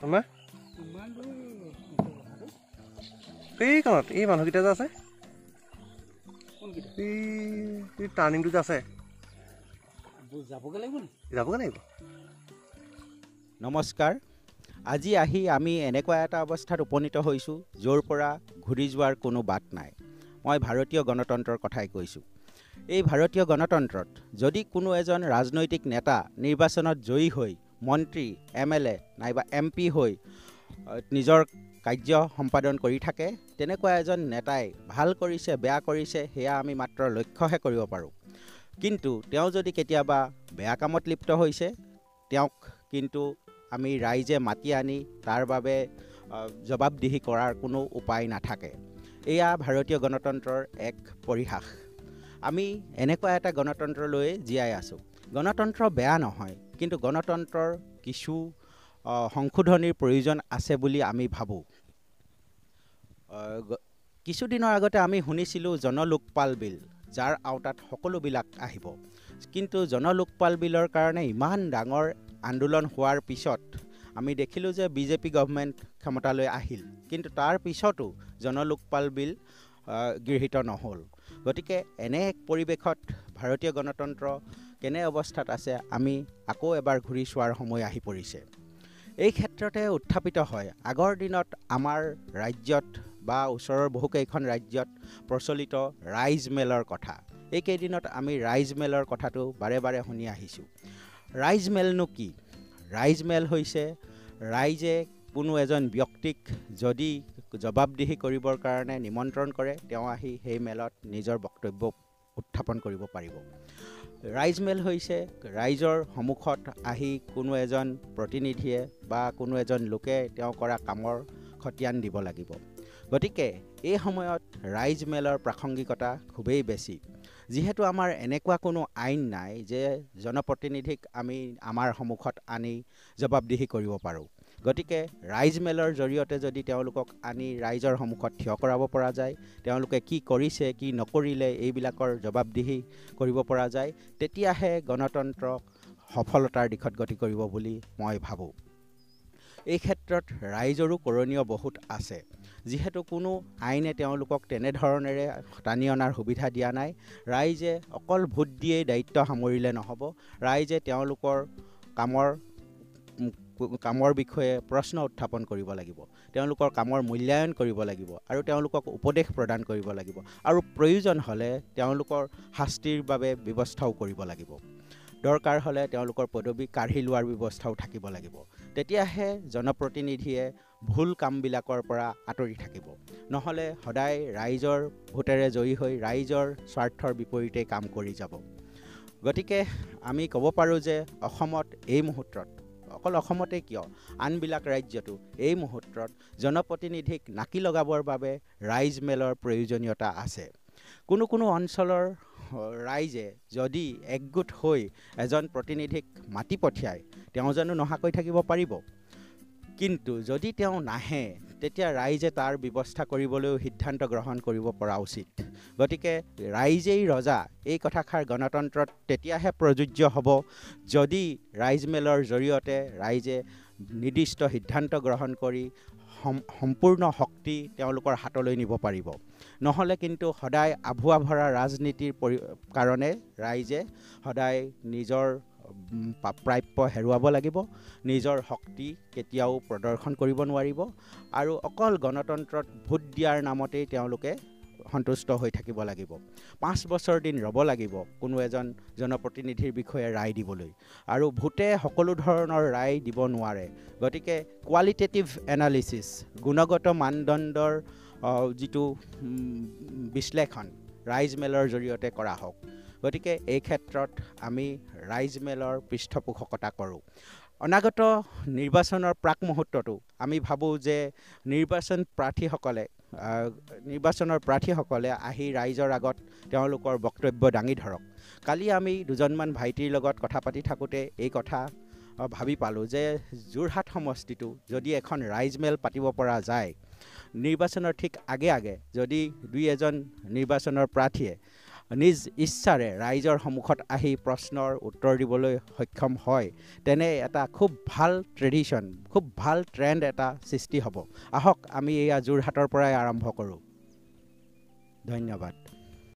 তোমাৰ এইকণত এই মানুহকেইটা যে আছে। এই টাৰ্ণিংটো যে আছে। যাবগৈ লাগিব। নমস্কাৰ। আজি আহি আমি এনেকুৱা এটা অৱস্থাত উপনীত হৈছোঁ য'ৰ পৰা ঘূৰি যোৱাৰ কোনো বাট নাই। মই ভাৰতীয় গণতন্ত্ৰৰ কথাই কৈছোঁ। এই ভাৰতীয় গণতন্ত্ৰত যদি কোনো এজন ৰাজনৈতিক নেতা নিৰ্বাচনত জয়ী হৈ মন্ত্ৰী এম এল এ নাইবা এম পি হৈ নিজৰ কাৰ্য সম্পাদন কৰি থাকে তেনেকুৱা এজন নেতাই ভাল কৰিছে বেয়া কৰিছে সেয়া আমি মাত্ৰ লক্ষ্যহে কৰিব পাৰোঁ। কিন্তু তেওঁ যদি কেতিয়াবা বেয়া কামত লিপ্ত হৈছে তেওঁক কিন্তু আমি ৰাইজে মাতি আনি তাৰ বাবে জবাবদিহি কৰাৰ কোনো উপায় নাথাকে। এয়া ভাৰতীয় গণতন্ত্ৰৰ এক পৰিহাস। আমি এনেকুৱা এটা গণতন্ত্ৰলৈ জীয়াই আছোঁ। গণতন্ত্ৰ বেয়া নহয় কিন্তু গণতন্ত্ৰৰ কিছু সংশোধনীৰ প্ৰয়োজন আছে বুলি আমি ভাবোঁ। কিছুদিনৰ আগতে আমি শুনিছিলোঁ জনলোকপাল বিল যাৰ আওতাত সকলোবিলাক আহিব। কিন্তু জনলোকপাল বিলৰ কাৰণে ইমান ডাঙৰ আন্দোলন হোৱাৰ পিছত আমি দেখিলোঁ যে বিজেপি গভমেণ্ট ক্ষমতালৈ আহিল। কিন্তু তাৰ পিছতো জনলোকপাল বিল গৃহীত নহ'ল। গতিকে এনে এক পৰিৱেশত ভাৰতীয় গণতন্ত্ৰ কেনে অৱস্থাত আছে আমি আকৌ এবাৰ ঘূৰি চোৱাৰ সময় আহি পৰিছে। এই ক্ষেত্ৰতে উত্থাপিত হয়। আগৰ দিনত আমাৰ ৰাজ্যত বা ওচৰৰ বহুকেইখন ৰাজ্যত প্ৰচলিত ৰাইজ মেলৰ কথা। এইকেইদিনত আমি ৰাইজ মেলৰ কথাটো বাৰে বাৰে শুনি আহিছোঁ। ৰাইজ মেলনো কি? ৰাইজ মেল হৈছে ৰাইজে কোনো এজন ব্যক্তিক যদি জবাবদিহি কৰিবৰ কাৰণে নিমন্ত্ৰণ কৰে তেওঁ আহি সেই মেলত নিজৰ বক্তব্য উত্থাপন কৰিব পাৰিব। ৰাইজ মেল হৈছে ৰাইজৰ সন্মুখত আহি কোনো এজন প্ৰতিনিধিয়ে বা কোনো এজন লোকে তেওঁ কৰা কামৰ খতিয়ান দিব লাগিব। গতিকে এই সময়ত ৰাইজ মেলৰ প্ৰাসংগিকতা খুবেই বেছি। যিহেতু আমাৰ এনেকুৱা কোনো আইন নাই যে জনপ্ৰতিনিধিক আমি আমাৰ সন্মুখত আনি জবাবদিহি কৰিব পাৰোঁ। গতিকে ৰাইজ মেলৰ জৰিয়তে যদি তেওঁলোকক আনি ৰাইজৰ সন্মুখত থিয় কৰাব পৰা যায় তেওঁলোকে কি কৰিছে কি নকৰিলে এইবিলাকৰ জবাবদিহি কৰিব পৰা যায় তেতিয়াহে গণতন্ত্ৰ সফলতাৰ দিশত গতি কৰিব বুলি মই ভাবোঁ। এই ক্ষেত্ৰত ৰাইজৰো কৰণীয় বহুত আছে। যিহেতু কোনো আইনে তেওঁলোকক তেনেধৰণেৰে টানি অনাৰ সুবিধা দিয়া নাই। ৰাইজে অকল ভোট দিয়েই দায়িত্ব সামৰিলে নহ'ব ৰাইজে তেওঁলোকৰ কামৰ কামৰ বিষয়ে প্ৰশ্ন উত্থাপন কৰিব লাগিব। তেওঁলোকৰ কামৰ মূল্যায়ন কৰিব লাগিব আৰু তেওঁলোকক উপদেশ প্ৰদান কৰিব লাগিব আৰু প্ৰয়োজন হ'লে তেওঁলোকৰ শাস্তিৰ বাবে ব্যৱস্থাও কৰিব লাগিব। দৰকাৰ হ'লে তেওঁলোকৰ পদবী কাঢ়ি লোৱাৰ ব্যৱস্থাও থাকিব লাগিব। তেতিয়াহে জনপ্ৰতিনিধিয়ে ভুল কামবিলাকৰ পৰা আঁতৰি থাকিব। নহ'লে সদায় ৰাইজৰ ভোটেৰে জয়ী হৈ ৰাইজৰ স্বাৰ্থৰ বিপৰীতে কাম কৰি যাব। গতিকে আমি ক'ব পাৰোঁ যে অসমত এই মুহূৰ্তত অকল অসমতে কিয়? আনবিলাক ৰাজ্যতো এই মুহূৰ্তত জনপ্ৰতিনিধিক নাকি লগাবৰ বাবে ৰাইজ মেলৰ প্ৰয়োজনীয়তা আছে। কোনো কোনো অঞ্চলৰ ৰাইজে যদি একগোট হৈ এজন প্ৰতিনিধিক মাতি পঠিয়ায় তেওঁ জানো নহাকৈ থাকিব পাৰিব? কিন্তু যদি তেওঁ নাহে তেতিয়া ৰাইজে তাৰ ব্যৱস্থা কৰিবলৈও সিদ্ধান্ত গ্ৰহণ কৰিব পৰা উচিত। গতিকে ৰাইজেই ৰজা এই কথাষাৰ গণতন্ত্ৰত তেতিয়াহে প্ৰযোজ্য হ'ব যদি ৰাইজ মেলৰ জৰিয়তে ৰাইজে নিৰ্দিষ্ট সিদ্ধান্ত গ্ৰহণ কৰি সম- সম্পূৰ্ণ শক্তি তেওঁলোকৰ হাতলৈ নিব পাৰিব। নহ'লে কিন্তু সদায় আভুৱা ভৰা ৰাজনীতিৰ পৰি কাৰণে ৰাইজে সদায় নিজৰ প্ৰাপ্য হেৰুৱাব লাগিব নিজৰ শক্তি কেতিয়াও প্ৰদৰ্শন কৰিব নোৱাৰিব আৰু অকল গণতন্ত্ৰত ভোট দিয়াৰ নামতেই তেওঁলোকে সন্তুষ্ট হৈ থাকিব লাগিব। পাঁচ বছৰ দিন ৰ'ব লাগিব কোনো এজন জনপ্ৰতিনিধিৰ বিষয়ে ৰায় দিবলৈ আৰু ভোটে সকলো ধৰণৰ ৰায় দিব নোৱাৰে। গতিকে কোৱালিটেটিভ এনালিচিছ গুণগত মানদণ্ডৰ যিটো বিশ্লেষণ ৰাইজ মেলৰ জৰিয়তে কৰা হওক। গতিকে এই ক্ষেত্ৰত আমি ৰাইজ মেলৰ পৃষ্ঠপোষকতা কৰোঁ। অনাগত নিৰ্বাচনৰ প্ৰাক মুহূৰ্ততো আমি ভাবোঁ যে নিৰ্বাচন প্ৰাৰ্থীসকলে নিৰ্বাচনৰ প্ৰাৰ্থীসকলে আহি ৰাইজৰ আগত তেওঁলোকৰ বক্তব্য দাঙি ধৰক। কালি আমি দুজনমান ভাইটিৰ লগত কথা পাতি থাকোঁতে এই কথা ভাবি পালোঁ যে যোৰহাট সমষ্টিটো যদি এখন ৰাইজ মেল পাতিব পৰা যায় নিৰ্বাচনৰ ঠিক আগে আগে যদি দুই এজন নিৰ্বাচনৰ প্ৰাৰ্থীয়ে নিজ ইচ্ছাৰে ৰাইজৰ সন্মুখত আহি প্ৰশ্নৰ উত্তৰ দিবলৈ সক্ষম হয় তেনে এটা খুব ভাল ট্ৰেডিশ্যন খুব ভাল ট্ৰেণ্ড এটা সৃষ্টি হ'ব। আহক আমি এয়া যোৰহাটৰ পৰাই আৰম্ভ কৰোঁ। ধন্যবাদ।